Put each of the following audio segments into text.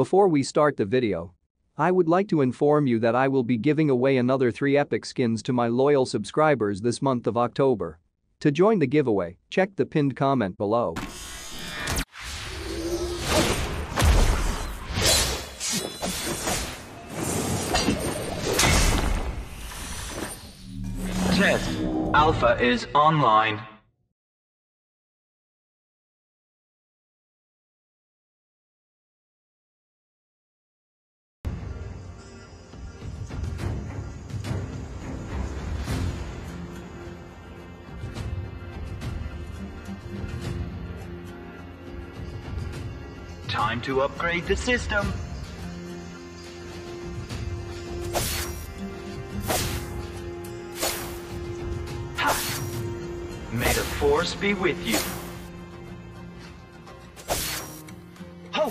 Before we start the video, I would like to inform you that I will be giving away another 3 epic skins to my loyal subscribers this month of October. To join the giveaway, check the pinned comment below. Alpha is online. Time to upgrade the system. Ha! May the force be with you. Ho!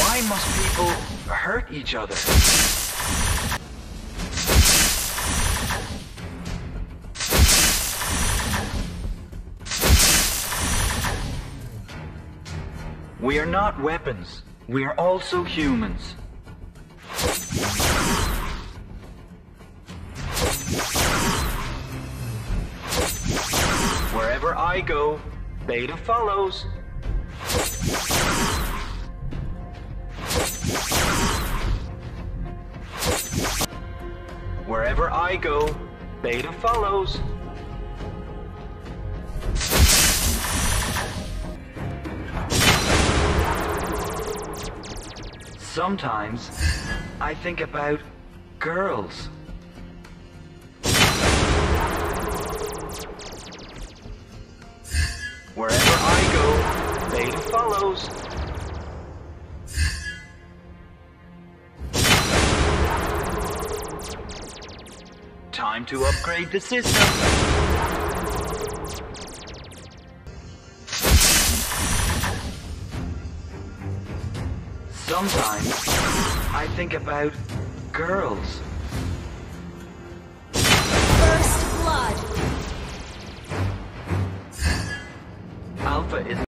Why must people hurt each other? We are not weapons. We are also humans. Wherever I go, Beta follows. Wherever I go, Beta follows. Sometimes I think about girls. Wherever I go, they follows. Time to upgrade the system. Sometimes I think about girls. First blood. Alpha is